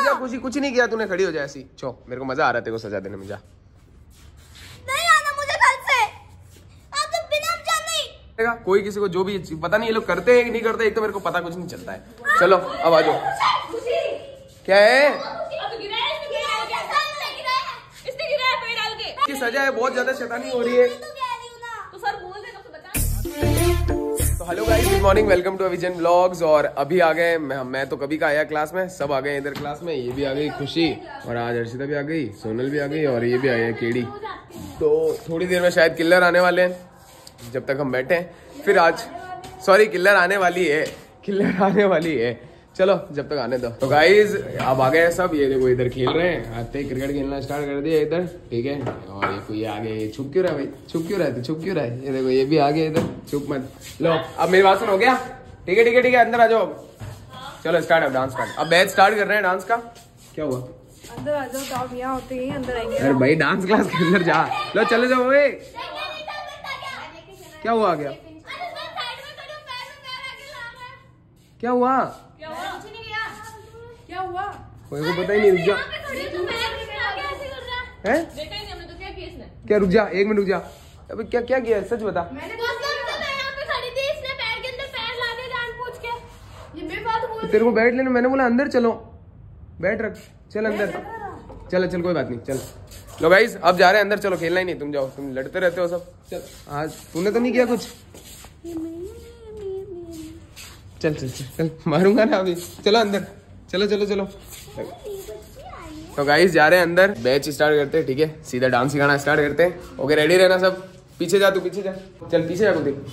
हो। जा खुशी कुछ नहीं किया तूने खड़ी हो जा ऐसी। चो मेरे को मज़ा आ रहा है तेरे को सजा देने में जा। तो ही कोई किसी को जो भी पता नहीं ये लोग करते हैं कि नहीं करते एक तो मेरे को पता कुछ नहीं चलता है। चलो अब आ जाओ। क्या है? है है है है की। सजा है बहुत ज़्यादा शैतानी हो है। तो रही हूँ hello guys good morning welcome to अविजन blogs और अभी आ गए मैं, मैं तो कभी का आया क्लास में सब आ गए इधर क्लास में। ये भी आ गई खुशी और आज अर्षिता भी आ गई सोनल भी आ गई और ये भी आ गया केड़ी। तो थोड़ी देर में शायद किल्लर आने वाले हैं जब तक हम बैठे हैं। फिर आज सॉरी किल्लर आने वाली है किल्लर आने वाली है। चलो जब तक आने दो। तो गाइज़ अब आ गए सब। ये देखो इधर खेल रहे हैं। आते ही क्रिकेट खेलना स्टार्ट कर दिया इधर। ठीक है? और ये कोई आगे ये छुप क्यों रहा है भाई? छुप क्यों रहा है छुप क्यों रहा है? ये देखो ये भी आ गया इधर। छुप मत। लो अब मेरी बात सुन हो गया? ठीक है ठीक है ठीक है अंदर आ जाओ अब। चलो स्टार्ट अब डांस का अब बैच स्टार्ट कर रहे हैं डांस का। क्या हुआ? अंदर आ जाओ तो आप यहाँ होते ही अंदर आएँगे अरे भाई डांस क्लास के अंदर जा। लो चले जाओ भाई क्या हुआ गया क्या हुआ? कोई को पता ही नहीं रुक जा। है? देखा ही नहीं हमने तो क्या किया इसने? क्या रुक जा एक मिनट रुक जा। अबे क्या क्या किया सच बता। ये मेरी बात बोल तो तेरे को बैठ लेना मैंने बोला अंदर चलो। बैठ रख चल अंदर। चल चल कोई बात नहीं चल। लो भाई अब जा रहे हैं अंदर चलो खेलना ही नहीं तुम जाओ तुम लड़ते रहते हो सब। चल आज तूने तो नहीं किया कुछ? चल चल चल चल मारूँगा ना अभी। चलो अंदर चलो चलो चलो। तो गाइस जा रहे हैं अंदर। बैच स्टार्ट करते हैं ठीक है? सीधा डांस सिखाना स्टार्ट करते हैं। ओके रेडी रहना सब? पीछे जा तू पीछे जा। चल पीछे जा कुलदीप।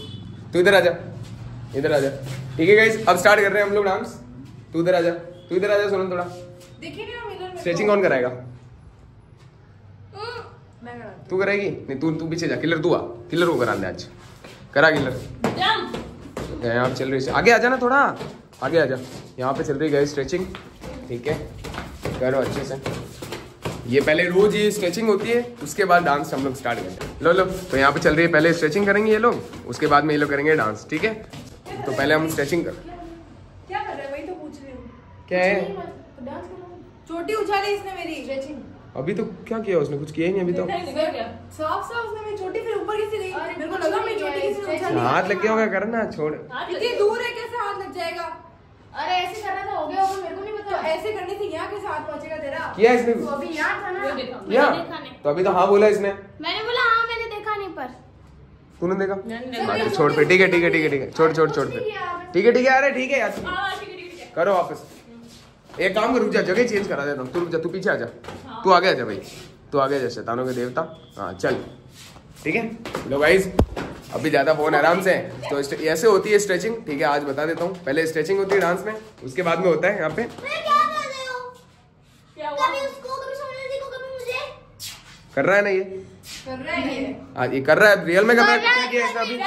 तू इधर आ जा। इधर आ जा। ठीक है गाइस अब स्टार्ट कर रहे हैं हम लोग डांस तू इधर आ जा। तू इधर आ जा सोनल थोड़ा। स्ट्रेचिंग कौन कराएगा। तू कराएगी नहीं तू तू पीछे जा। किलर तू आ। किलर को करा दे आज। करा किलर यहाँ चल रही है। आगे आ जा ना थोड़ा। आगे आ जा। यहाँ पे चल रही है स्ट्रेचिंग ठीक है? करो अच्छे से। ये पहले रोज ये स्ट्रेचिंग होती है उसके बाद डांस हम लोग स्टार्ट करते हैं। लो लो तो यहाँ पे चल रही है पहले स्ट्रेचिंग करेंगे ये लोग उसके बाद में ये लोग करेंगे डांस ठीक है? तो पहले हम स्ट्रेचिंग कर क्या कर रहा है? वही तो पूछ रही हूँ। क्या है? चोटी उछाली इसने मेरी। स्ट्रेचिंग अभी तो क्या किया उसने? कुछ किया ही नहीं अभी तो। साफ़ साफ़ उसने मेरी चोटी फिर ऊपर कैसे गई? मेरे को लगा मेरी चोटी किसी उछाली हाथ लग गया होगा करना छोड़। इतनी दूर है कैसे हाथ लग जाएगा? अरे ऐसे करना था हो गया होगा तो ऐसे करने से यहाँ कैसे हाथ पहुंचेगा तेरा? किया इसने? तो अभी यहाँ था ना। देखा। नहीं। तो अभी तो हाँ बोला इसने। मैंने बोला हाँ मैंने देखा नहीं पर। तूने देखा? हाँ, छोड़ पे ठीक है ठीक है ठीक है ठीक है। छोड़ छोड़ छोड़ पे ठीक है ठीक है अरे ठीक है यार। करो वापस। एक काम कर रुक जा जगह चेंज करा देता हूँ। तू रुक जा तू पीछे आ जा। तू आगे आ जा भाई। तू आगे आ जा शैतानों के देवता। हाँ चल। ठीक है? लो गाइस अभी ज़्यादा फ़ोन आराम से। तो ऐसे होती है स्ट्रेचिंग ठीक है आज बता देता हूँ। पहले स्ट्रेचिंग होती है डांस में उसके बाद में होता है यहाँ पे। कर रहे हो? कभी उसको कभी सोनल जी को कभी मुझे। कर रहा है ना ये? कर रहा है ये? हाँ कर रहा है रियल में कर रहा है क्या किया ऐसा अभी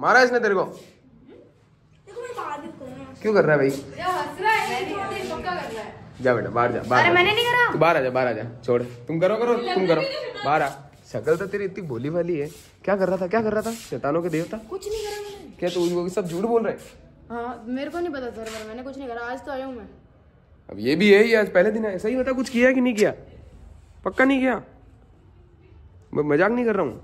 मारा इसने तेरे को? देखो मैं बाहर भी करूँगा क्यों कर रहा है भाई? ये हंस रहा है ये चोटी पक्का कर रहा है। जा बेटा बाहर जा बाहर मैंने नहीं करा। बाहर आ जा बाहर आ जा छोड़। तुम करो करो तुम करो। बाहर आ। शक्ल तो तेरी इतनी भोली वाली है। क्या कर रहा था क्या कर रहा था? शैतानों के देवता? कुछ नहीं करा मैंने। क्या तू वो सब झूठ बोल रहे हाँ? मेरे को नहीं पता सर मैंने कुछ नहीं करा। आज तो आया हूँ मैं। अब ये भी है ही आज पहले दिन है। सही बता कुछ किया कि नहीं किया? पक्का नहीं किया? मैं मज़ाक नहीं कर रहा हूँ।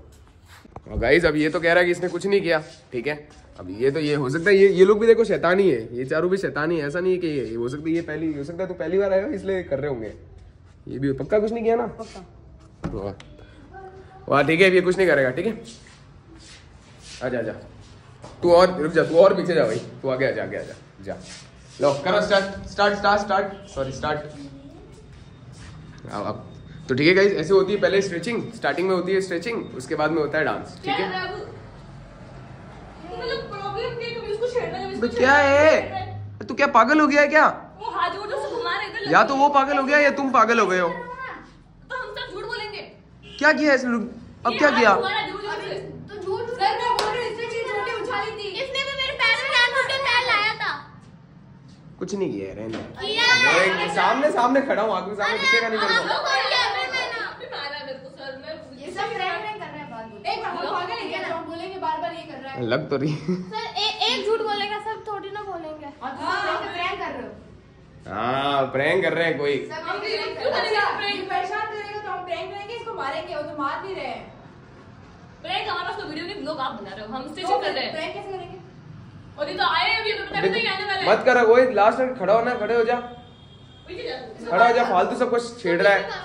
और गाइस अब ये तो कह रहा है कि इसने कुछ नहीं किया ठीक है? अब ये तो ये हो सकता है ये ये लोग भी देखो शैतानी है ये चारों भी शैतानी है ऐसा नहीं है कि ये ये हो सकता है ये पहली हो सकता है तो पहली बार आया हो इसलिए कर रहे होंगे। ये भी पक्का कुछ नहीं किया ना? पक्का। वाह ठीक है अब ये कुछ नहीं करेगा ठीक है? आजा आजा तू और रुक जा तू और पीछे जा भाई। तू आगे आजा आगे आजा जा लो करो start start start start sorry start अब तो ठीक है गाइस ऐसे होती है पहले स्ट्रेचिंग स्टार्टिंग में होती है स्ट्रेचिंग उसके बाद में होता है डांस ठीक है? तो क्या है? तू क्या पागल हो गया है क्या? या तो वो पागल हो गया या तुम पागल हो गए हो तो हम सब झूठ बोलेंगे क्या किया इसने अब क्या किया? तो झूठ सर मैं बोल रही हूँ इसने मेरी चोटी उछाली थी इसने भी मेरे पैर में जान बूटे पैर लाया था। कुछ नहीं किया है रहने है सामने सामने खड़ा हूँ आदमी सामने दिखेगा नहीं मेरे को हम और क्या मैंने ना मारा मेरे को सर मैं ये सब फ्रेंड फ्रेंड कर रहे हैं बात बोल एक हम पागल है क्या? जो बोलेंगे बार बार ये कर रहा है। लग तो रही सर ए, एक झूठ बोलेगा सब थोड़ी ना बोलेंगे। और तुम फ्रेंड फ्रेंड कर रहे हो। हाँ प्रैंक कर रहे हैं कोई। हम भी क्यों करेंगे? प्रैंक परेशान करेगा तो हम प्रैंक करेंगे इसको मारेंगे वो तो मार नहीं रहे हैं। प्रैंक हमारे पास तो वीडियो नहीं ब्लॉग आप बना रहे हो हम स्टिचिंग कर रहे हैं। प्रैंक कैसे करेंगे? और ये तो आए अभी अभी पता नहीं आने वाला है। मत करो कोई लास्ट में खड़ा होना खड़े हो जा। खड़ा हो जा फालतू सब कुछ छेड़ रहा है।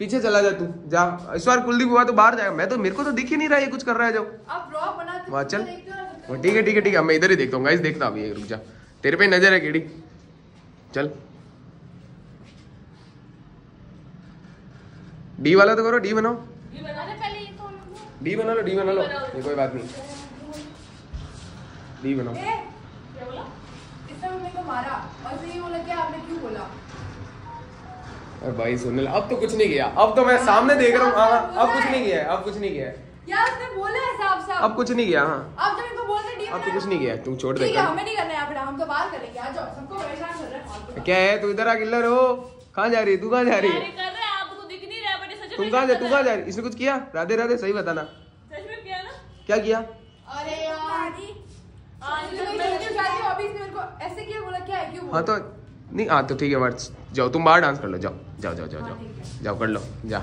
पीछे चला जा तू जा। इस बार कुलदीप हुआ तो बाहर जाएगा। मैं तो मेरे को तो दिख ही नहीं रहा ये कुछ कर रहा है जो। वहाँ चल हो ठीक है ठीक है ठीक है मैं इधर ही देखता हूँ। गाइस देखता अभी रुक जा। तेरे पे नज़र है केड़ी। चल। डी वाला तो करो डी बनाओ। ये बना ले पहले ये तो डी बना लो। डी बना लो ये कोई बात नहीं। डी बनाओ। ए, क्या बोला? इसने मेरे को मारा। और फिर बोला कि आपने क्यों बोला? और भाई सुन ले अब तो कुछ नहीं किया। अब तो मैं सामने देख रहा हूँ। हाँ हाँ, अब कुछ नहीं किया है अब कुछ नहीं किया है। यार उसने बोला है साफ़ साफ़। अब कुछ नहीं गया हाँ। आप जब इनको बोलते अब तो कुछ नहीं गया है, तू छोड़ दे ठीक है हमें नहीं करना है हम तो बाहर करेंगे आ जाओ सबको परेशान कर रहे हैं क्या है तू इधर आ किल्लर हो। कहाँ जा रही तू कहाँ जा रही है? कर रहे हैं आपको दिख नहीं रहा है बट ये सच में तुम कहाँ जा तू रहा कहाँ जा रही इसने कुछ किया? राधे राधे सही बताना। सच में किया ना? क्या किया? अरे यार। हूँ अभी इसने मेरे को ऐसे किया बोला क्या है क्यों हाँ तो नहीं हाँ तो ठीक है मर्च जाओ तुम बाहर डांस कर लो जाओ जाओ जाओ जाओ जाओ जाओ कर लो जा।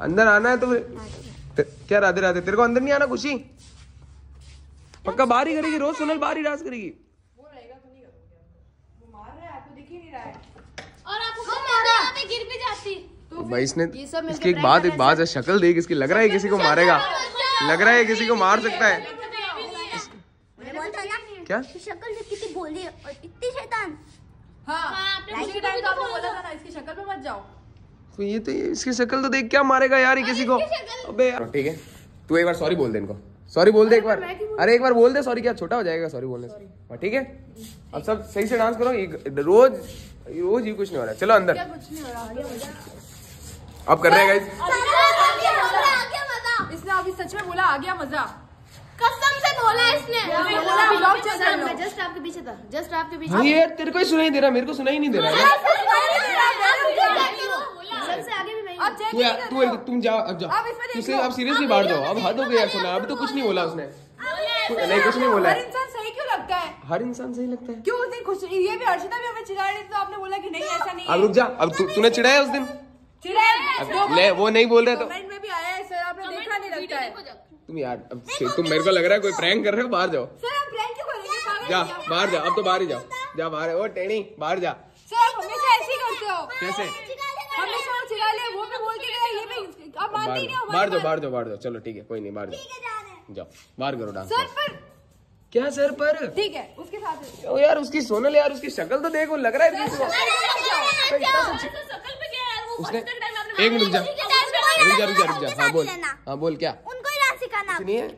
अंदर आना है तो फिर। ते- क्या राधे राधे तेरे को अंदर नहीं आना खुशी पक्का बाहर ही करेगी रोज सोनल बाहर ही डांस करेगी। तो नहीं करोगे वो मार रहा है आपको दिख ही नहीं रहा है। और आपको मारा मैं गिर भी जाती। तो भाई इसने ये सब मिलके इसकी एक बात एक बात है शक्ल देख इसकी लग रहा है किसी को मारेगा। लग रहा है किसी को मार सकता है। क्या? शक्ल से कितनी बोली और इतनी शैतान। हाँ उसी टाइम तो आपको बोला था। ना इसकी शक्ल पे मत जाओ। तो ये तो ये- इसकी शक्ल तो देख क्या मारेगा यार ये किसी को? अबे यार। ठीक है तू एक बार सॉरी बोल दे इनको। सॉरी बोल दे एक बार। अरे एक बार बोल दे सॉरी क्या छोटा हो जाएगा सॉरी बोलने से। हाँ, ठीक है? अब सब सही से डांस करो रोज रोज ही कुछ नहीं हो रहा है। चलो अंदर। कुछ नहीं हो रहा अब कर रहे हैं इसने अभी सच में बोला आ गया मज़ा। कसम से बोला इसने। मैं जस्ट आपके पीछे था जस्ट आपके पीछे हाँ यार तेरे को ही सुनाई दे रहा मेरे को सुनाई नहीं दे रहा है सबसे आगे भी मैं ही अब चेक तू तू तुम जाओ अब जाओ तुझसे अब सीरियसली बाहर जाओ अब हद हो गई यार सुना अभी तो कुछ नहीं बोला उसने। नहीं कुछ नहीं बोला। हर इंसान सही क्यों लगता है? हर इंसान सही लगता है। क्यों उस दिन खुश ये भी अर्शिता भी हमें चिढ़ा रही थी तो आपने बोला कि नहीं ऐसा नहीं अब रुक जा। अब तू तूने चिढ़ाया उस दिन? चिढ़ाया वो नहीं बोल रहे तो कमेंट में भी आया है सर आपने देखा नहीं लगता है। तुम यार अब तुम मेरे को लग रहा है कोई प्रैंक कर रहे हो बाहर जाओ। सर आप प्रैंक क्यों करेंगे? पागल जा हैं क्या? बाहर जा अब तो बाहर ही जाओ जा बाहर ओ टेणी बाहर जा। सर हमेशा ऐसे ही करते हो। कैसे? वो भी बोल के गया ये भी मानते ही नहीं बात। बाहर जाओ चलो ठीक है कोई नहीं बाहर जाओ जाओ बाहर करो डांस सर पर। क्या सर पर? ठीक है उसके साथ ओ यार उसकी सोनल यार उसकी शक्ल तो देखो लग रहा है किसी को शकल पे क्या यार वो उसने एक मिनट जा रुक जा रुक जा रुक जा हाँ बोल। हाँ बोल क्या? उनको डांस सिखाना। नहीं है।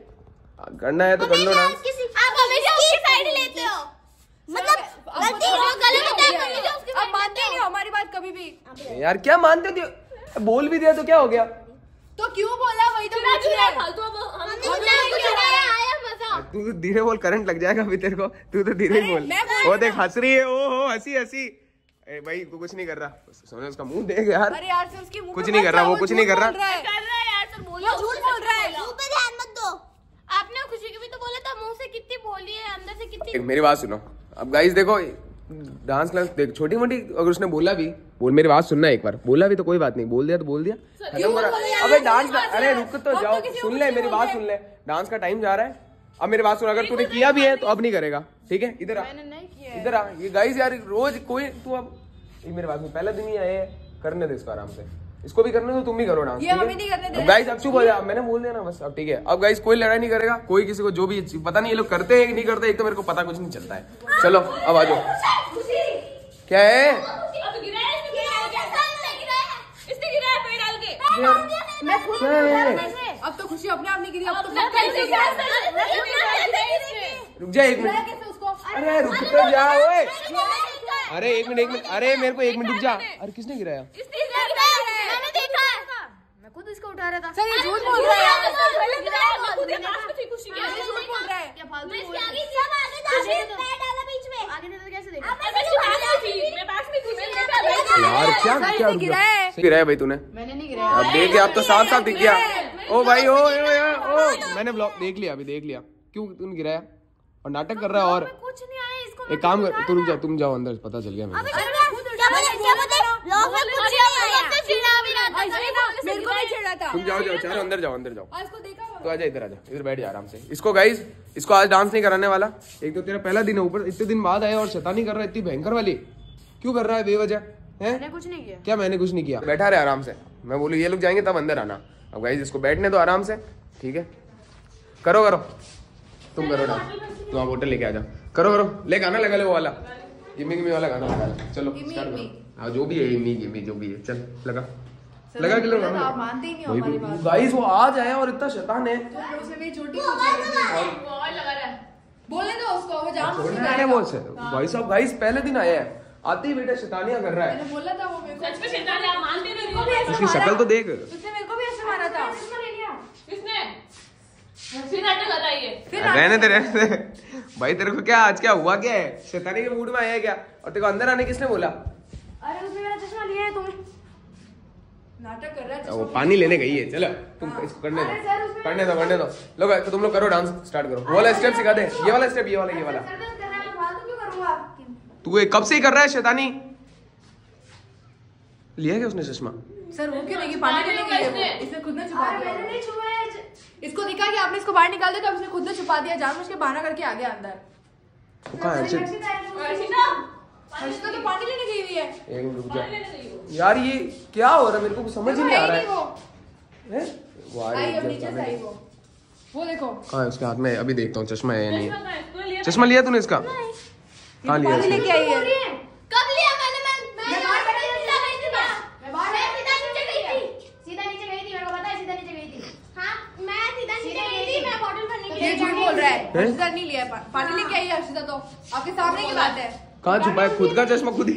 करना है तो कर लो डांस। आप हमेशा उसकी साइड लेते हो। मतलब गलती गलत होता है। मानते नहीं हो। हमारी बात कभी भी। यार क्या मानते थे बोल भी दिया तो क्या हो गया? तो क्यों बोला? वही तो पूछ रहे हैं। फालतू अब हम आया मज़ा। तू तो धीरे बोल करंट लग जाएगा अभी तेरे को। तू तो धीरे ही बोल। ओ देख हंस रही है। ओ हो हँसी हँसी। ए भाई तू कुछ नहीं कर रहा। सोने उसका मुँह देख यार। अरे यार से उसके मुँह कुछ नहीं कर रहा, वो कुछ नहीं कर रहा। है। कर रहा है यार सर बोलो झूठ बोल रहा है। मुँह पे ध्यान मत दो। आपने खुशी की भी तो बोला था मुँह से कितनी बोली है अंदर से कितनी मेरी बात सुनो। अब गाइस देखो डांस क्लास देख छोटी मोटी अगर उसने बोला भी बोल मेरी बात सुनना एक बार। बोला भी तो कोई बात नहीं बोल दिया तो बोल दिया। खत्म करा। अबे डांस अरे रुक तो जाओ सुन ले मेरी बात सुन ले। डांस का टाइम जा रहा है। अब मेरी बात सुन अगर तूने किया भी है तो अब नहीं करेगा ठीक है? इधर आ। इधर आ। ये गाइस यार रोज कोई तू अब ये मेरे बात में पहला दिन ही आए हैं करने दे इसको आराम से। इसको भी करने दो तुम भी करो डांस ये हमें नहीं करने दे गाइस अब चुप हो जा मैंने बोल दिया ना बस अब ठीक है। अब गाइस कोई लड़ाई नहीं करेगा कोई किसी को जो भी पता नहीं ये लोग करते हैं कि नहीं करते एक तो मेरे को पता कुछ नहीं चलता है। चलो अब आ जाओ। क्या है? अब गिरा इसने गिरा इसने गिरा डाल के मैं खुद क्या अब तो खुशी अपने आप नहीं गिरी अब तो कैसे रुक जा एक मिनट। अरे रुक तो जा ओए। अरे एक मिनट एक मिनट अरे मेरे को एक मिनट रुक जा। अरे किसने गिराया? मैं खुद इसको उठा रहा था। सर ये झूठ बोल रहा है। खुशी क्या ये झूठ बोल रहा है। क्या फालतू मैं बोल रहे आगे सब आगे जाके पैर डाला बीच में। आगे नहीं तो कैसे देखा मैं पास में थी मैं पास में थी मैंने यार क्या क्या गिराया है। गिराया भाई तूने। मैंने नहीं गिराया अब देख अब तो साफ़ साफ़ दिख गया। ओ भाई ओ ओ ओ, ओ मैंने ब्लॉग देख लिया अभी देख लिया। क्यों तूने गिराया और नाटक कर रहा है और कुछ नहीं आया इसको एक काम कर तू रुक जा तुम जाओ अंदर पता चल गया मेरे को। क्या बोले क्या बोले लोग में कुछ नहीं आया चिड़ा भी रहा था मेरे था। तुम जाओ जाओ चारों अंदर जाओ अंदर जाओ। देखा तो आजा इधर आजा इधर बैठ जा आराम से। इसको गाइज़ इसको आज डांस नहीं कराने वाला। एक तो तेरा पहला दिन है ऊपर इतने दिन बाद आया और शैतानी कर रहा है इतनी भयंकर वाली। क्यों कर रहा है बेवजह? है? कुछ नहीं किया। क्या मैंने कुछ नहीं किया? बैठा रहे आराम से। मैं बोलू ये लोग जाएँगे तब अंदर आना। अब गाइज़ इसको बैठने दो आराम से ठीक है? करो करो। तुम करो डांस तुम आप होटल लेके आ जाओ। करो करो। ले गाना लगा ले वो वाला। गिमी गिमी वाला गाना लगा चलो स्टार्ट करो। हाँ जो भी है इमी गिमी जो भी है। चल लगा। लगा के लो तो आप मानते ही नहीं हमारी बात। गाइस वो आज आया और इतना शैतान है। तो उसे मेरी चोटी पूछी बहुत लगा रहा है। बोलने दो उसको वो जान बुझ के है वो से? भाई साहब गाइस पहले दिन आया है। आते ही बेटा शैतानियाँ कर रहा है। मैंने बोला था वो मेरे को सच में शैतान है, आप मानते नहीं हो। उसकी शक्ल तो देख। उसने मेरे को भी ऐसे मारा था। किसने फिर नाटक बताइए फिर रहने दे रहने दे। भाई तेरे को क्या आज क्या हुआ क्या है? शैतानी के मूड में आया क्या? और तेरे को अंदर आने किसने बोला? अरे उसने मेरा चश्मा लिया है तुमने नाटक कर रहा है वो पानी लेने गई है चलो तुम इसको करने दो करने दो करने दो लोग तो तुम लोग करो डांस स्टार्ट करो वो वाला स्टेप सिखा दे ये वाला स्टेप ये वाला ये वाला दर्द कर रहा है मैं फालतू क्यों करूँगा तू ये कब से ही कर रहा है शैतानी लिया क्या उसने चश्मा सर वो क्यों नहीं पानी लेने गई है इसने खुद ने छुपा अरे मैंने नहीं छुआ है इसको दिखा कि आपने इसको बाहर निकाल दिया तो इसने खुद ने छुपा दिया जानबूझ के बहाना करके आ गया अंदर कहाँ है है, हर्षिता तो पानी लेने गई हुई है। एक मिनट रुक जा। पानी लेने गई हो। यार ये क्या हो रहा है? मेरे को कुछ समझ ही नहीं आ रहा वो है हैं? वो आ रही है, नीचे से आई वो वो देखो। कहाँ उसके हाथ में अभी देखता हूँ चश्मा है या नहीं चश्मा है? तूने लिया चश्मा तूने इसका? कहाँ लिया पानी लेके आई है। कब लिया मैंने? मैं मैं बाहर सीधा गई थी। मैं मैं बाहर मैं सीधा नीचे गई थी। सीधा नीचे गई थी मेरे को पता है सीधा नीचे गई थी। हाँ मैं सीधा नीचे गई थी मैं बॉटल भरने के ये लिए झूठ बोल रहा है। हर्षिता नहीं लिया है। पानी लेके आई है हर्षिता तो। आपके सामने की बात है। कहाँ छुपा है खुद का चश्मा खुद ही।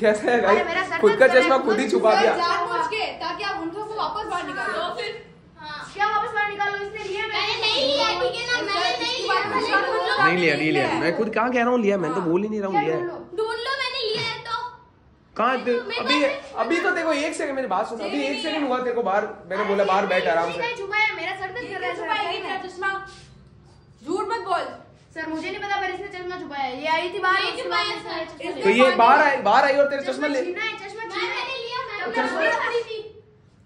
कैसा है भाई? खुद का है, चश्मा खुद ही छुपा दिया। ताकि आप उनको वापस बाहर निकालो। तो फिर हाँ। क्या वापस बाहर निकालो? इसने लिया मैंने नहीं लिया ठीक है ना? मैंने नहीं लिया। इसकी बात ढूंढ लो। नहीं लिया नहीं लिया। मैं खुद कहाँ कह रहा हूँ लिया? मैं तो बोल ही नहीं रहा हूँ लिया। है ढूंढ लो मैंने लिया है तो। कहाँ अभी अभी तो देखो एक सेकंड मेरी बात सुनो। अभी एक सेकंड हुआ देखो बाहर मैंने बोला बाहर बैठ आराम से मेरा सर दर्द कर रहा है सर छुपाएगी मेरा चश्मा। झूठ मत बोल। सर मुझे नहीं पता पर इसने चश्मा छुपाया है। ये आई थी बाहर तो ये बाहर आई बाहर आई और तेरे चश्मा चश्मा ले। छीना है चश्मा मैं छीना है। मैंने लिया मैं तब मैं बाहर खड़ी थी।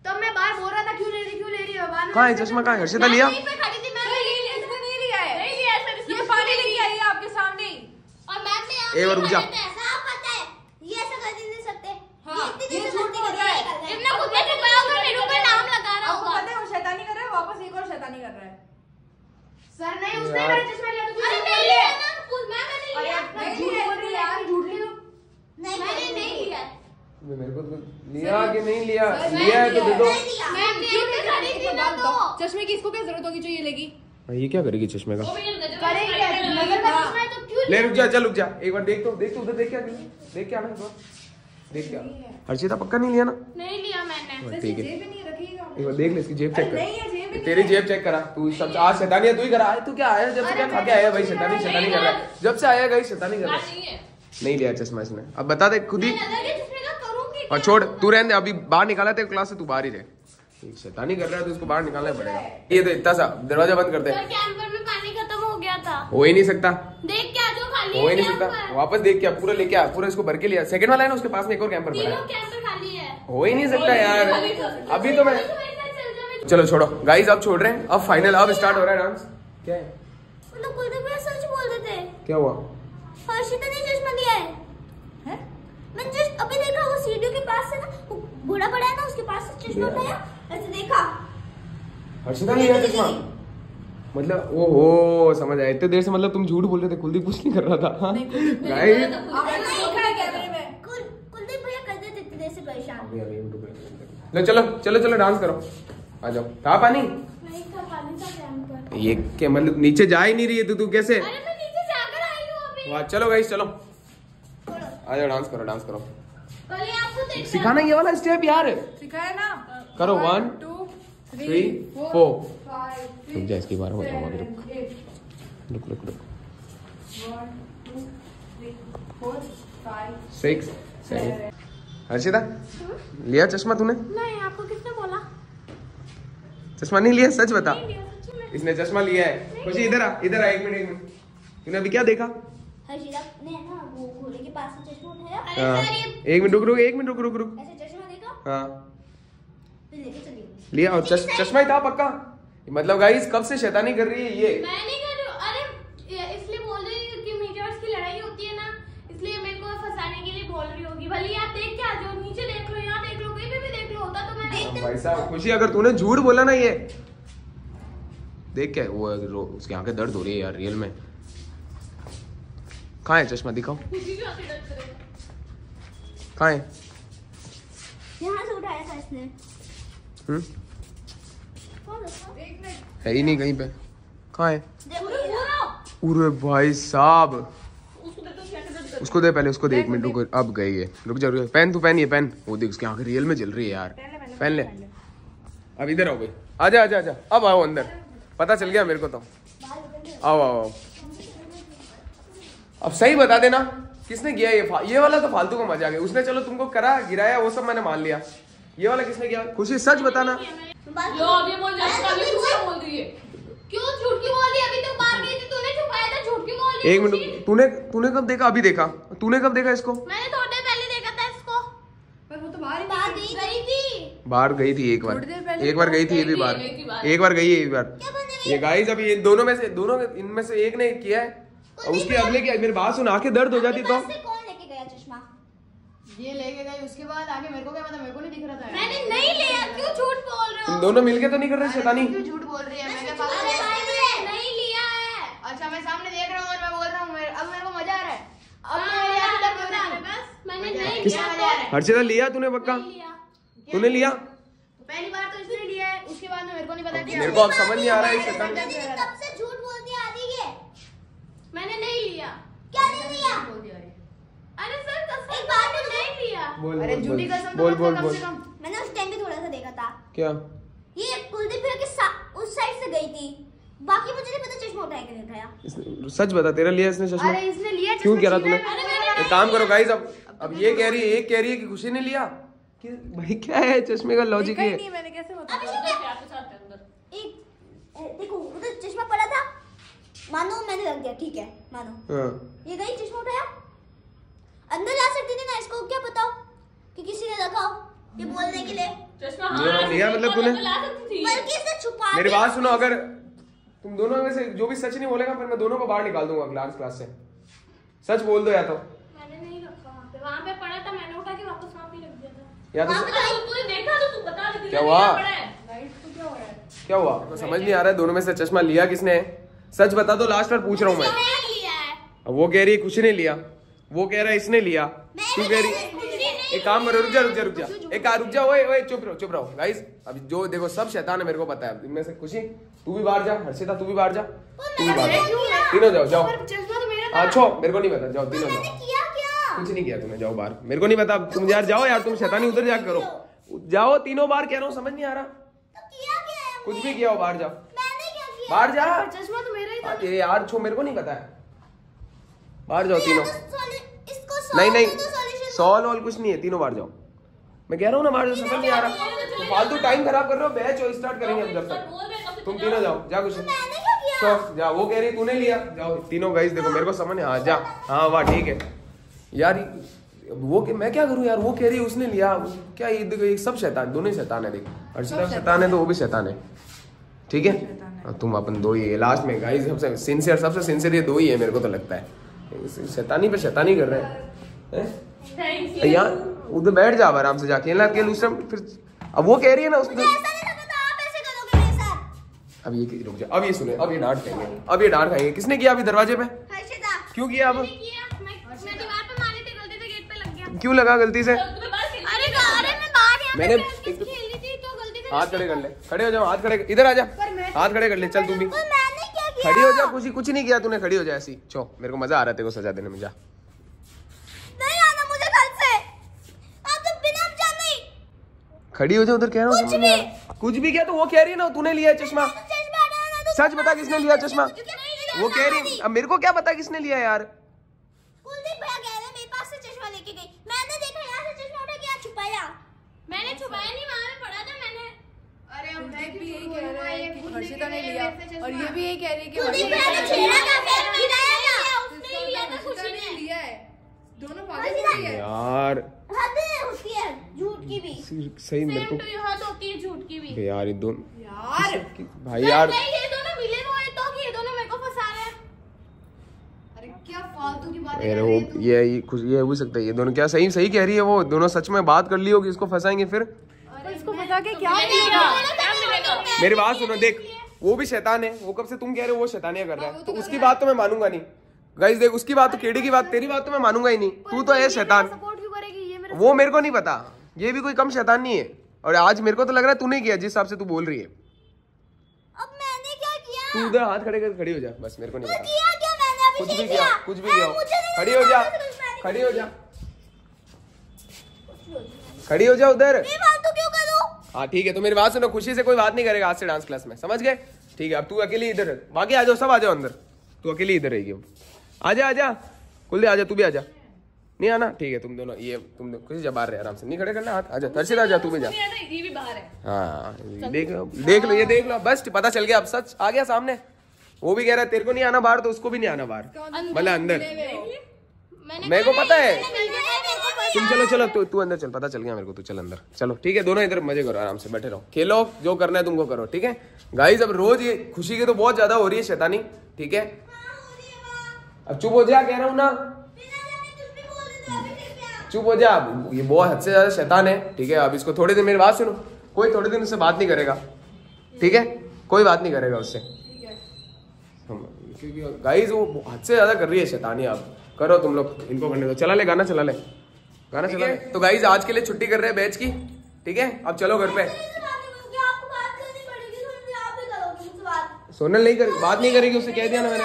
तब मैं बाहर बोल रहा था क्यों ले रही क्यों ले रही है? कहाँ है चश्मा? कहा, है? हर्षिता लिया यहीं पे खड़ी थी मैं सर, ये इसने नहीं लिया है। नहीं लिया है सर इसने ये पानी लेके आई है आपके सामने। ही और मैम ने ए, यहाँ रुक पे जा। खड़े थे, ऐसा आप पता है ये ऐसा कर नहीं सकते। हाँ, इतनी ये देर से झूठ मस्ती बोल कर रहा है। रहा। है इतना खुद ने छुपाया होगा मेरे ऊपर नाम लगा रहा आपको होगा पता है वो शैतानी कर रहा है वापस एक और शैतानी कर रहा है। सर नहीं उसने मेरा चश्मा लिया तो अरे झूठ नहीं लिया ना मैंने लिया झूठ बोल रही है यार झूठ ली तो नहीं मैंने नहीं लिया। मेरे को तो लिया कि नहीं लिया? लिया है तो दे दो। थी ना तो चश्मे की इसको क्या ज़रूरत होगी जो ये लेगी? ये क्या करेगी चश्मे का? करेंगे। नज़र चश्मा है तो क्यों ले रुक जा चल रुक जा। एक बार देख तो देख तो उधर देख क्या देख क्या बार देख क्या। हर्षिता पक्का नहीं लिया ना? नहीं लिया मैंने। ठीक है। जेब में नहीं रखिएगा एक बार देख ले इसकी जेब चेक अरे नहीं है, जेब। में तेरी जेब चेक करा। तू सब आज शैतानी है तू ही करा। तू क्या आया? जब से क्या खा के आया भाई शैतानी शैतानी कर रहा है। जब से आया गई शैतानी कर रहा है। नहीं लिया चश्मा इसने। अब बता दे खुद ही मैं और छोड़ तू रहने दे अभी बाहर निकाला तेरे क्लास से तू बाहर ही रहे। शैतानी कर रहा है तो उसको बाहर निकालना पड़ेगा। ये तो इतना सा दरवाज़ा बंद कर दे। में हो हो नहीं सकता। देख क्या जो खाली हो ही नहीं सकता। वापस देख के पूरा लेके आ पूरा इसको भर के लिया। सेकंड वाला है ना उसके पास में एक और कैंपर पड़ा है। है। हो नहीं सकता यार। अभी तो मैं तो साथ चल छोड़ो। गाइस अब छोड़ रहे हैं? अब फाइनल अब स्टार्ट हो रहा है डांस क्या है? मतलब सच बोल रहे थे। क्या हुआ? हर्षिता ने चश्मा दिया है। हैं? मैंने जस्ट अभी देखा वो सीढ़ियों के पास से ना वो बूढ़ा पड़ा है ना उसके पास से चश्मा उठाया ऐसे देखा। हर्षिता ने लिया चश्मा? मतलब ओ हो समझ आया। इतने देर से मतलब तुम झूठ बोल रहे थे कुलदीप कुछ नहीं कर रहा था। गाइस कुलदीप भैया करते थे इतनी देर से परेशान। लो चलो चलो चलो डांस करो। आ जाओ। कहा पानी? नहीं था पानी? ये क्या मतलब नीचे जा ही नहीं रही है तू तू कैसे? अरे मैं नीचे जाकर आई हूँ अभी। वाह चलो गाइस चलो। आ जाओ डांस करो डांस करो। ही। सिखाना ये वाला स्टेप यार। सिखाया ना? करो one two three four five रुक जा इसकी बार हो अभी रुक। रुक रुक रुक। सिक्स सेवन हर्षिता लिया चश्मा तूने? नहीं आपको किसने बोला चश्मा नहीं लिया सच बता। इसने चश्मा लिया है। खुशी इधर आ इधर आ एक मिनट एक मिनट। तूने अभी क्या देखा? हर्षिता ने ना वो घोड़े के पास से चश्मा उठाया। हाँ। एक मिनट रुक रुक एक मिनट रुक रुक रुक। ऐसे चश्मा देखा? हाँ। फिर लेके चली गई। लिया और चश्मा ही था पक्का। मतलब गाइस कब से शैतानी कर रही है ये? मैं नहीं कर रही हूँ अरे ये इसलिए बोल रही हूँ कि मीटर्स की लड़ाई होती है ना इसलिए मेरे को फंसाने के लिए बोल रही होगी भले आप देख के आ जाओ नीचे देख लो यहाँ देख लो कहीं पे भी देख लो होता तो मैं भाई साहब खुशी अगर तूने झूठ बोला ना ये। देख क्या वो रो- उसकी आँखें दर्द हो रही है यार रियल में। कहाँ है चश्मा दिखाओ। कहाँ है? यहाँ से उठाया था इसने। हम्म? है ही नहीं कहीं पे। कहाँ है? पूरा अरे भाई साहब। उसको दे तो उसकी दे पहले उसको दे एक मिनट रुक अब गई है। रुक जा रुक जा। पहन तू पहन ये पहन वो देख उसकी आँखें रियल में जल रही है यार। पहन ले। अब इधर आओ भाई। आजा आजा आजा। अब आओ अंदर। पता चल गया मेरे को तो। आओ आओ आओ। अब सही बता देना किसने किया ये ये वाला तो फालतू का मज़ा आ गया उसने चलो तुमको करा गिराया वो सब मैंने मान लिया। ये वाला किसने किया? खुशी सच बताना। बात अभी बोल अभी बोल रही क्यों झूठ क्यों बोल रही अभी तो बाहर गई थी तूने छुपाया था झूठ क्यों बोल रही एक मिनट तूने तूने कब देखा? अभी देखा। तूने कब देखा इसको? मैंने थोड़ी देर पहले देखा था इसको पर वो तो बाहर ही बात निकली। गई थी बाहर गई थी एक बार। एक बार गई थी ये भी बाहर। एक बार। गई है एक बार। ये गाइस अभी ये दोनों में से दोनों इनमें से एक ने किया है। और उसके अगले की मेरी बात सुन आँखें दर्द हो जाती तो। से कौन लेके गया चश्मा? ये लेके गई उसके बाद आगे मेरे को क्या पता मेरे को नहीं दिख रहा था। मैंने नहीं लिया क्यों झूठ बोल रहे हो? दोनों मिलके तो नहीं कर रहे शैतानी। क्यों झूठ बोल रही है? मैं क्या अरे पागल हूँ? मैंने नहीं लिया है। अच्छा मैं सामने देख रहा हूँ और मैं बोल रहा हूँ अब मेरे को मज़ा आ रहा है। अब तो हो रही हैं। बस मैंने नहीं लिया हर्षिता लिया तूने पक्का? लिया। तूने लिया? तो पहली बार तो इसने लिया है उसके बाद में मेरे को नहीं पता क्या मेरे को अब समझ नहीं आ रहा है ये कब से झूठ बोलती आ रही है मैंने नहीं लिया। क्या नहीं लिया? बोल अरे सर कसम एक बात मैंने नहीं लिया। बोल अरे झूठी कसम तो बोल बोल बोल। मैंने उस टाइम भी थोड़ा सा देखा था। क्या? ये कुलदीप भैया के उस साइड से गई थी। बाकी मुझे नहीं पता चश्मा उठाया कि नहीं सच बता तेरा लिया इसने चश्मा? अरे इसने लिया क्यों कह रहा तूने? एक काम करो गाइस अब अब ये कह रही है एक कह रही है कि खुशी ने लिया? भाई क्या है चश्मे का लॉजिक है नहीं मैंने कैसे बता क्या कुछ आता है अंदर। एक देखो उधर चश्मा पड़ा था। मानो मैंने रख दिया ठीक है मानो। हाँ। ये गई चश्मा उठाया। अंदर ला सकती थी ना इसको क्या हो कि किसी ने रखा हो ये बोलने के लिए। चश्मा हाँ मतलब तूने? ला सकती थी। बल्कि इसने छुपा मेरी बात सुनो अगर तुम दोनों में से जो भी सच नहीं बोलेगा फिर मैं दोनों को बाहर निकाल दूँगा क्लास क्लास से। सच बोल दो या तो। मैंने नहीं रखा वहाँ पे वहाँ पे पड़ा था मैंने उठा के वापस वहाँ पे रख दिया था या तो देखा तो तू बता दे क्या हुआ? क्या हुआ? तो समझ नहीं आ रहा है दोनों में से चश्मा लिया किसने? सच बता दो लास्ट बार पूछ रहा हूँ मैं। मैंने लिया है। अब वो कह रही है खुशी ने लिया। वो कह रहा है इसने लिया। तू कह रही एक काम करो रुक जा रुक जा रुक जा। एक रुक जा ओए ओए चुप रहो चुप रहो। गाइस अभी जो देखो सब शैतान है मेरे को पता है। इनमें से खुशी तू भी बाहर जा हर्षिता तू भी बाहर जा। तू भी बाहर जा। तीनों जाओ जाओ। पर चश्मा तो मेरा था अच्छो मेरे को नहीं पता जाओ तीनों जाओ। कुछ नहीं किया तुमने जाओ बाहर। मेरे को नहीं पता तुम यार जाओ यार तुम शैतानी उधर जा करो। जाओ तीनों बार कह रहा हूँ समझ नहीं आ रहा। तो किया कुछ भी किया हो बाहर जाओ। मैंने क्या किया? बाहर जा। चश्मा तो मेरा ही था। यार छो मेरे को नहीं पता है। बाहर जाओ तीनों। तो soli- इसको नहीं नहीं सॉल्व वॉल कुछ नहीं है तीनों बाहर जाओ। मैं कह रहा हूँ ना बाहर जाओ समझ नहीं आ रहा। तो फालतू टाइम खराब कर रहे हो बैच स्टार्ट करेंगे हम जब तक। हैं तुम तीनों जाओ जा कुछ मैंने तो जा वो कह रही तूने लिया। जाओ तीनों गाइस देखो मेरे को समझ नहीं हाँ जा। हाँ वाह ठीक है। यार वो के- मैं क्या करूँ यार? वो कह रही है उसने लिया। क्या ये देखो ये सब शैतान दोनों ही शैतान है देख। अर्शिता शैतान है तो वो भी शैतान है। ठीक है? तुम अपन दो ही है। लास्ट में गाइस सबसे सिंसियर सबसे सिंसियर ये दो ही है मेरे को तो लगता है। शैतानी पे शैतानी कर रहे हैं। हैं? यार उधर बैठ जा अब आराम से जाके। खेलना खेल उस फिर अब वो कह रही है ना उसने ऐसा नहीं लगता था आप ऐसे करोगे मेरे साथ। अब ये रुक जा। अब ये सुने अब ये डांट खाएँगे। अब ये डांट खाएँगे। किसने किया अभी दरवाजे पे? क्यों किया अब मैंने किया मैं मैं दीवार पे मारी थी गलती से गेट पे लग गया क्यों लगा गलती से? मैं मैंने तो हाथ खड़े कर ले खड़े हो जाओ हाथ खड़े इधर आ जा। हाथ खड़े कर ले चल तू भी। खड़ी हो जा कुछ कुछ नहीं किया तूने खड़ी हो जा ऐसी। चो मेरे को मज़ा आ रहा है तेरे को सजा देने में जा। नहीं आना मुझे घर से। आप तो खड़ी हो जा उधर कह रहा हूँ। कुछ भी। किया तो वो कह रही है ना तूने लिया चश्मा। तो सच बता किसने लिया चश्मा? वो कह रही अब मेरे को क्या पता किसने लिया यार कुलदीप भैया कह रहे हैं, मेरे पास से चश्मा लेके गई मैंने देखा यहाँ से चश्मा उठा के यहाँ छुपाया मैंने छुपाया नहीं वहाँ पे पड़ा था मैंने अरे अब मैं भी यही क्यों कह रहा है ये कि खुद हर्षिता लेके ने लिया और ये भी यही कह रही है कि लिया। ही है दोनों पागल हो है। यार। हद होती है झूठ की भी। सही मेरे को है झूठ की भी। यार ये दोनों यार। भाई यार। ये दोनों मिले हुए हैं तो कि ये दोनों मेरे को फंसा रहे हैं? अरे क्या फालतू की बातें यार वो है ये ये कुछ ये हो सकता है ये दोनों क्या सही सही कह रही है वो? दोनों सच में बात कर ली होगी इसको फंसाएँगे फिर? इसको बता के मिलेगा। क्या मिलेगा? मेरी बात सुनो देख। वो भी शैतान है। वो कब से तुम कह रहे हो वो शैतानियाँ कर रहा है? तो उसकी बात तो मैं मानूँगा नहीं। गाइस देख उसकी बात तो केड़ी की बात तेरी बात तो मैं मानूँगा ही नहीं। तू तो है शैतान। वो मेरे को नहीं पता। ये भी कोई कम शैतान नहीं है। और आज मेरे को तो लग रहा है तूने किया जिस हिसाब से तू बोल रही है। अब मैंने क्या किया? तू उधर हाथ खड़े कर खड़ी हो जा। बस मेरे को नहीं पता। किया क्या मैंने? अभी कुछ भी किया कुछ भी किया। हो। खड़ी हो जा। खड़ी हो जा। खड़ी हो जा उधर। हाँ ठीक है तो मेरी बात सुनो खुशी से कोई बात नहीं करेगा आज से डांस क्लास में। समझ गए? ठीक है अब तू अकेली इधर बाकी आ जाओ सब आ जाओ अंदर। तू अकेली इधर रहेगी अब। आजा आजा कुल आजा तू भी आजा नहीं आना? ठीक है तुम दोनों ये तुम दोनों खुशी जा बाहर रहे आराम से। नहीं खड़े करना हाथ। आजा दर्शित आजा तू भी जा। हाँ देख लो देख लो ये देख लो। बस पता चल गया अब सच आ गया सामने। वो भी कह रहा है तेरे को नहीं आना बाहर तो उसको भी नहीं आना बाहर। मतलब अंदर। मेरे को पता है। तुम चलो चलो तू तू अंदर चल पता चल गया मेरे को तू चल अंदर। चलो ठीक है दोनों इधर मज़े करो आराम से बैठे रहो। खेलो जो करना है तुमको करो ठीक है? गाइस अब रोज ये खुशी की तो बहुत ज़्यादा हो रही है शैतानी ठीक है? अब चुप हो जा कह रहा हूँ ना। चुप हो जा अब ये बहुत हद से ज़्यादा शैतान है ठीक है? अब इसको थोड़े दिन मेरी बात सुनो। कोई थोड़े दिन उससे बात नहीं करेगा ठीक है? कोई बात नहीं करेगा उससे। क्योंकि गाइस वो हद से ज़्यादा कर रही है शैतानी अब। करो तुम लोग इनको करने दो। चला ले गाना चला ले। गाना चला ले। तो गाइस आज के लिए छुट्टी कर रहे हैं बैच की। ठीक है? अब चलो घर पे। आपको बात करनी पड़ेगी सुन आप करोगे मुझसे बात सोनल नहीं कर बात नहीं करेगी उससे कह दिया ना मैंने।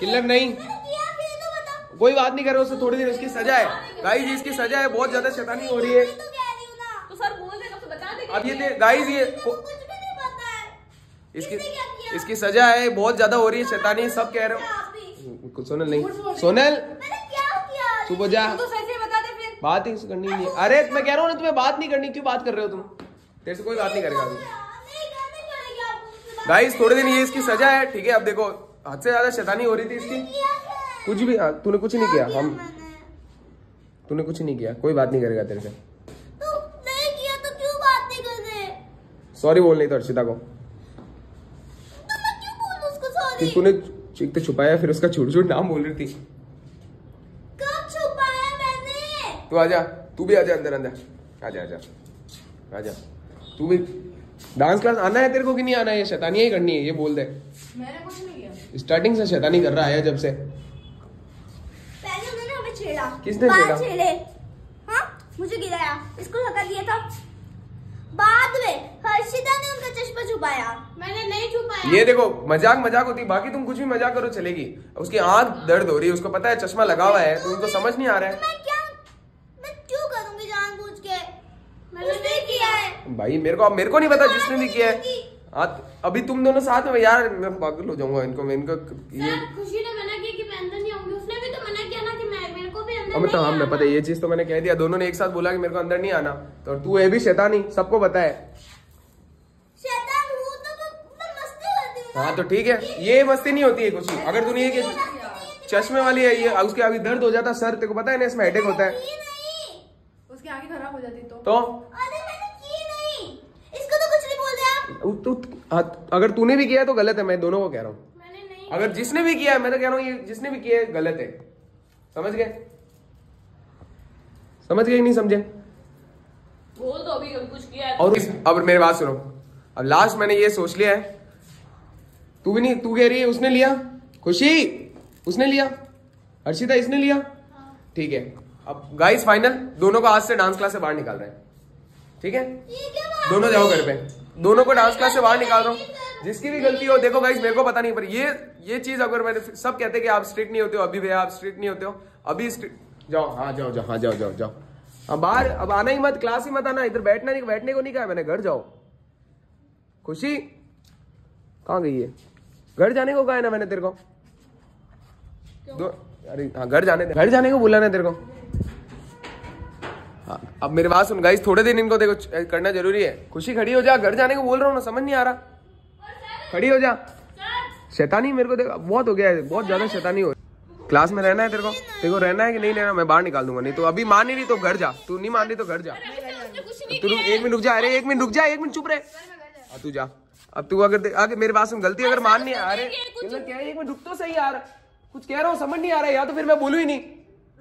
किल्लर नहीं। तो कोई बात नहीं करे उससे थोड़ी देर उसकी सजा है। गाइस इसकी सजा है बहुत ज़्यादा शैतानी हो रही है। तो कह रही हूँ ना तो सर बोल देगा बता दे अब ये गाइस ये को- कुछ भी नहीं पता है। इसकी किसने क्या किया? इसकी सजा है बहुत ज़्यादा हो रही है शैतानी सब कह रहे हो। कुछ सोनल नहीं। सोनल! जा तो बता दे फिर। बात ही करनी नहीं अरे मैं कह रहा हूँ ना तुम्हें बात नहीं करनी। क्यों बात कर रहे हो तुम? तेरे से कोई बात नहीं करेगा। अभी गाइस थोड़े दिन ये इसकी सजा है ठीक है? अब देखो हद से ज़्यादा शैतानी हो रही थी इसकी। कुछ भी हाँ, तूने कुछ नहीं किया। हम तूने कुछ नहीं किया। कोई बात नहीं करेगा तेरे से। तो किया तो क्यों बात नहीं कर रहे? सॉरी बोल नहीं तो अर्षिता को। तो मैं क्यों बोलूँ उसको? कि सॉरी तूने एक तो छुपाया फिर उसका झूठ झूठ नाम बोल रही थी। तू आजा तू भी आजा अंदर अंदर। आजा आजा। आजा। तू भी। डांस क्लास आना है तेरे को कि नहीं आना है? ये शैतानियाँ ही करनी है ये बोल दे। मैंने कुछ नहीं किया। स्टार्टिंग से शैतानी कर रहा है जब से। पहले उन्होंने हमें छेड़ा। किसने छेड़ा? छेड़े। हाँ? मुझे गिराया। इसको धक्का दिया था। बाद में हर्षिता ने उनका चश्मा छुपाया। मैंने नहीं छुपाया। ये देखो मज़ाक मज़ाक होती बाकी तुम कुछ भी मज़ाक करो चलेगी। उसकी आँख दर्द हो रही है उसको पता है चश्मा लगा हुआ है तो उनको समझ नहीं आ रहा मैं क्या मैं क्यों करूँगी जानबूझ के मैंने उसने नहीं किया है है भाई मेरे को मेरे को नहीं पता जिसने भी किया है। हाँ अभी तुम दोनों साथ में यार मैं पागल हो जाऊँगा इनको मैं इनको ये खुशी ने मना किया कि मैं अंदर नहीं आऊँगी। उसने भी तो मना किया ना कि मैं मेरे को भी अंदर अब तो हाँ मैं पता ये चीज़ तो मैंने कह दिया दोनों ने एक साथ बोला कि मेरे को अंदर नहीं आना। तो तू है भी शैतानी सबको पता है। शैतान हूँ तो, तो हूँ। हाँ तो ठीक है ये मस्ती नहीं होती है कुछ अगर तूने ये कि चश्मे वाली है ये उसके आगे दर्द हो जाता सर तेरे को पता है ना इसमें हेडेक होता है। उसकी खराब हो जाती तो। तो अरे मैंने की नहीं इसको तो कुछ नहीं बोल रहे आप उ- तू हाँ, अगर तूने भी किया है तो गलत है मैं दोनों को कह रहा हूँ। अगर जिसने भी किया है मैं तो कह रहा हूँ ये जिसने भी किया है गलत है। समझ गए? समझ गए नहीं समझे? बोल दो अभी कुछ किया है। और अब मेरी बात सुनो। अब लास्ट मैंने ये सोच लिया है। तू भी नहीं तू कह रही है उसने लिया? खुशी? उसने लिया? हर्षिता इसने लिया? ठीक है। अब गाइस फाइनल दोनों को आज से डांस क्लास से बाहर निकाल रहे हैं। ठीक है? दोनों जाओ घर पे। दोनों को डांस क्लास से बाहर निकाल रहा हूँ। जिसकी भी गलती हो, देखो गाइस मेरे को पता नहीं, पर ये ये चीज़ अगर मैंने सब कहते हैं कि आप स्ट्रिक्ट नहीं होते हो, अभी भैया आप स्ट्रिक्ट नहीं होते हो, अभी strict- जाओ हाँ जाओ जाओ हाँ जाओ जाओ जाओ। अब बाहर, अब आना ही मत क्लास ही मत आना, इधर बैठना नहीं, बैठने को नहीं कहा मैंने, घर जाओ। खुशी? कहाँ गई है घर जाने को कहा है ना मैंने तेरे को? अरे हाँ घर जाने घर जाने को बोला ना तेरे को। अब मेरी बात सुन गाइस थोड़े दिन इनको देखो करना ज़रूरी है। खुशी खड़ी हो जा घर जाने को बोल रहा हूँ ना समझ नहीं आ रहा। खड़ी हो जा। शैतानी मेरे को देखो बहुत हो गया है बहुत ज़्यादा शैतानी हो क्लास में रहना है तेरे को? तेरे को रहना है कि नहीं रहना? मैं बाहर निकाल दूँगा नहीं तो अभी मान नहीं तो घर जा। तू नहीं मान रही तो घर जा। तू रुक एक मिनट रुक जा अरे एक मिनट रुक जा एक मिनट चुप रहे। तू जा। अब तू अगर आगे मेरे पास गलती अगर मान नहीं अरे मतलब क्या एक मिनट रुक तो सही यार। कुछ कह रहा हूँ समझ नहीं आ रहा है या तो फिर मैं बोलू ही नहीं।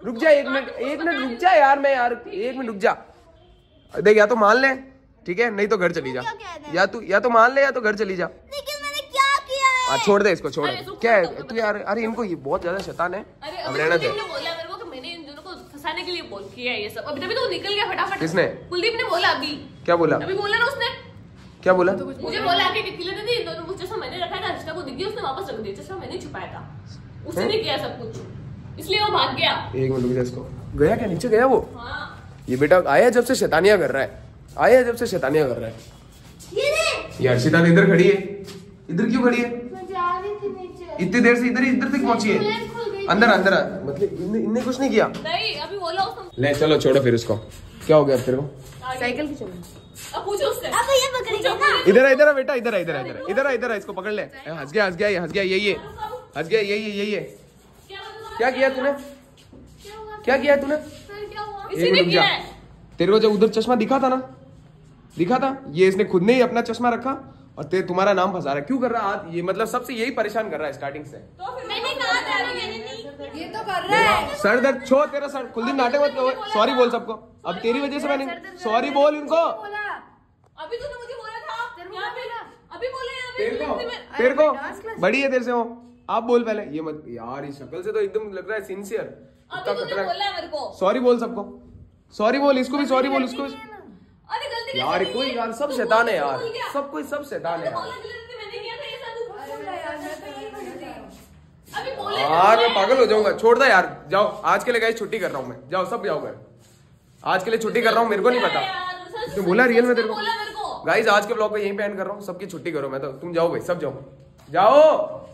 रुक जा एक मिनट एक मिनट रुक जा यार मैं यार एक मिनट रुक जा। देख या तो मान ले ठीक है? नहीं तो घर चली जा। या तू या तो मान ले या तो घर चली जा। लेकिन मैंने क्या किया है? छोड़ दे इसको छोड़ दे। क्या है? तू यार अरे इनको ये बहुत ज़्यादा शैतान है। अब रहना दे। बोला मेरे को कि मैंने इन दोनों को फंसाने के लिए बोल किया है ये सब। अभी तभी तो निकल गया फटाफट किसने? कुलदीप ने बोला अभी। क्या बोला? अभी बोला ना उसने। क्या बोला? मुझे बोला कि निकले थे इन दोनों को चश्मा मैंने रखा था रिश्ता को दिखी उसने वापस रख दिया चश्मा मैंने छुपाया था। उसने किया सब कुछ। इसलिए वो भाग गया। एक मिनट रुक जा इसको। गया क्या? नीचे गया वो? हाँ। ये बेटा आया जब से शैतानिया कर रहा है। आया जब से शैतानिया कर रहा है। ये ले। ये अर्शिता तो इधर खड़ी है। इधर क्यों खड़ी है? मैं जा रही थी नीचे। इतनी देर से इधर इधर तक पहुँची है। अंदर अंदर। मतलब इनने कुछ नहीं किया? नहीं अभी बोला ले चलो छोड़ो फिर उसको क्या हो गया अब तेरे को? साइकिल की चलो अब पूछो उससे। अब भैया पकड़ेंगे ना। इधर इधर आ बेटा इधर इधर इधर इधर इधर आ इसको पकड़ ले। हंस गया हंस गया ये हंस गया यही है हंस गया यही है यही है क्या किया तूने? क्या किया तूने? फिर क्या हुआ एक मिनट जा। तेरे को जब उधर चश्मा दिखा था ना दिखा था ये इसने खुद ने ही अपना चश्मा रखा और ते तुम्हारा नाम फंसा रहा है। क्यों कर रहा है ये मतलब सबसे यही परेशान कर रहा है स्टार्टिंग से। तो मैंने कहा था अभी मैंने नहीं ये तो कर रहा है। सर दर्द छोड़ तेरा सर। कुलदीप नाटक मत करो। सॉरी बोल सबको। अब तेरी वजह से मैंने सॉरी बोल इनको अभी तूने मुझे बोला था। अभी बोले तेरे को। तेरे को। बड़ी है तेरे से हो आप बोल पहले। ये मत यार इस शक्ल से तो एकदम लग रहा है सिंसियर अभी तूने बोला है सॉरी बोल सबको। सॉरी बोल इसको भी सॉरी बोल उसको भी यार कोई यार सब शैतान है यार। सब कोई सब शैतान है तो यार मैं पागल हो जाऊँगा। छोड़ दे यार जाओ। आज के लिए गाइस छुट्टी कर रहा हूँ मैं। जाओ सब जाओ घर। आज के लिए छुट्टी कर रहा हूँ मेरे को नहीं पता। यार, सच- तू बोला रियल में तेरे को। बोला को। गाइस आज के ब्लॉग को यहीं पे एंड कर रहा हूँ। सबकी छुट्टी करो मैं तो तुम जाओ भाई सब जाओ। जाओ।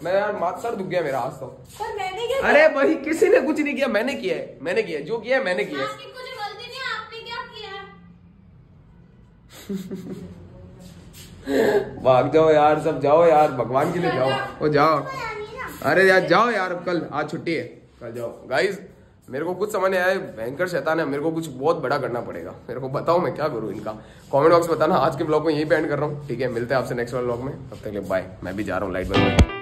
मैं यार माथ सर दुख गया मेरा आज तो। पर मैंने क्या अरे भाई किसी ने कुछ नहीं किया मैंने किया है मैंने किया जो किया है मैंने किया है। आपकी कुछ गलती नहीं आपने क्या किया? भाग जाओ यार सब जाओ यार भगवान के लिए जाओ। वो जाओ। अरे यार जाओ यार अब कल आज छुट्टी है। कल जाओ। गाइस मेरे को कुछ समझ नहीं आया, भयंकर शैतान है, मेरे को कुछ बहुत बड़ा करना पड़ेगा। मेरे को बताओ मैं क्या करूँ इनका। कमेंट बॉक्स बताना, आज के ब्लॉग में यही पे एंड कर रहा हूँ। ठीक है, मिलते हैं आपसे नेक्स्ट वाले ब्लॉग में। तब तक के लिए बाय मैं भी जा रहा हूँ लाइट बंद